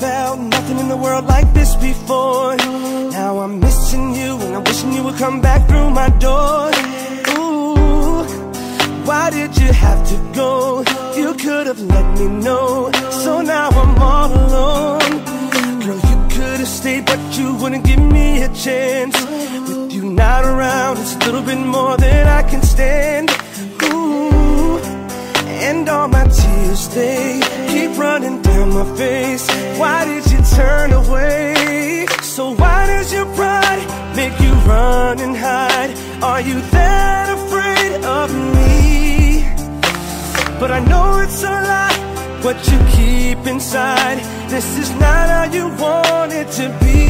felt nothing in the world like this before. Now I'm missing you and I'm wishing you would come back through my door. Ooh, why did you have to go? You could have let me know. So now I'm all alone. Girl, you could have stayed, but you wouldn't give me a chance. With you not around, it's a little bit more than I can stand. Ooh, and all my tears, they keep running down my face. Why did you turn away? So why does your pride make you run and hide? Are you that afraid of me? But I know it's a lie, what you keep inside. This is not how you want it to be.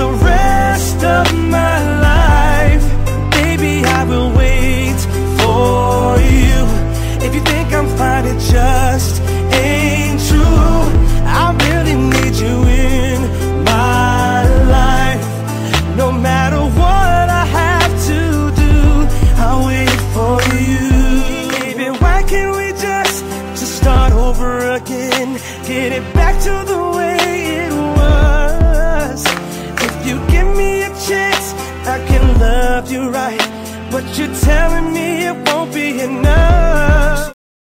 The rest of my life, baby, I will wait for you. If you think I'm fine, it just ain't true. I really need you in my life. No matter what I have to do, I'll wait for you. Baby, why can't we just, just start over again? Get it back to the I can love you right. But you're telling me it won't be enough.